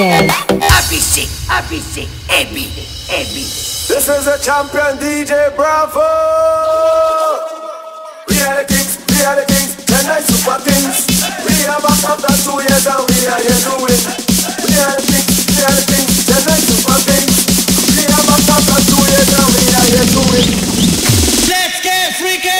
ABC, ABC, AB, AB. This is a champion DJ Bravo. We are the kings, we are the kings, Chennai super kings. We are back after two years and we are here to win. We are the kings, we are the kings, the nice super kings. We are back after two years and we are here to win. Let's get freaky!